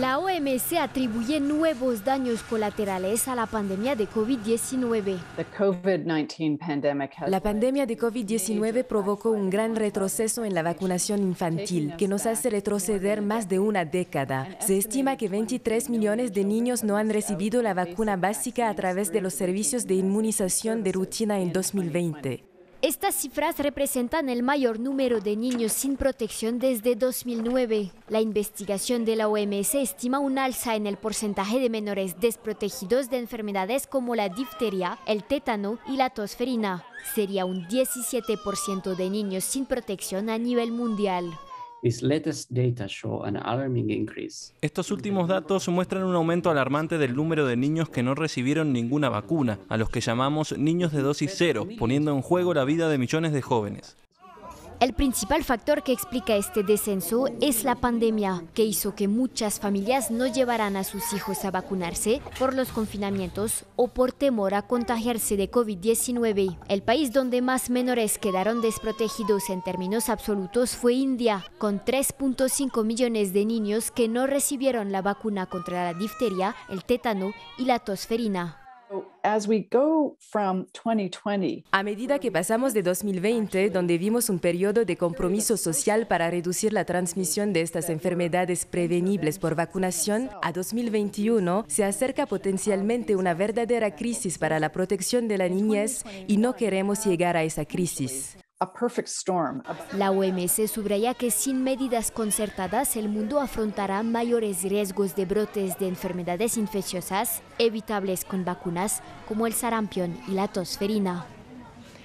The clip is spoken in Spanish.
La OMS atribuye nuevos daños colaterales a la pandemia de COVID-19. La pandemia de COVID-19 provocó un gran retroceso en la vacunación infantil, que nos hace retroceder más de una década. Se estima que 23 millones de niños no han recibido la vacuna básica a través de los servicios de inmunización de rutina en 2020. Estas cifras representan el mayor número de niños sin protección desde 2009. La investigación de la OMS estima un alza en el porcentaje de menores desprotegidos de enfermedades como la difteria, el tétano y la tosferina. Sería un 17% de niños sin protección a nivel mundial. Estos últimos datos muestran un aumento alarmante del número de niños que no recibieron ninguna vacuna, a los que llamamos niños de dosis cero, poniendo en juego la vida de millones de jóvenes. El principal factor que explica este descenso es la pandemia, que hizo que muchas familias no llevaran a sus hijos a vacunarse por los confinamientos o por temor a contagiarse de COVID-19. El país donde más menores quedaron desprotegidos en términos absolutos fue India, con 3.5 millones de niños que no recibieron la vacuna contra la difteria, el tétano y la tosferina. A medida que pasamos de 2020, donde vimos un periodo de compromiso social para reducir la transmisión de estas enfermedades prevenibles por vacunación, a 2021 se acerca potencialmente una verdadera crisis para la protección de la niñez y no queremos llegar a esa crisis. La OMS subraya que sin medidas concertadas el mundo afrontará mayores riesgos de brotes de enfermedades infecciosas evitables con vacunas como el sarampión y la tosferina.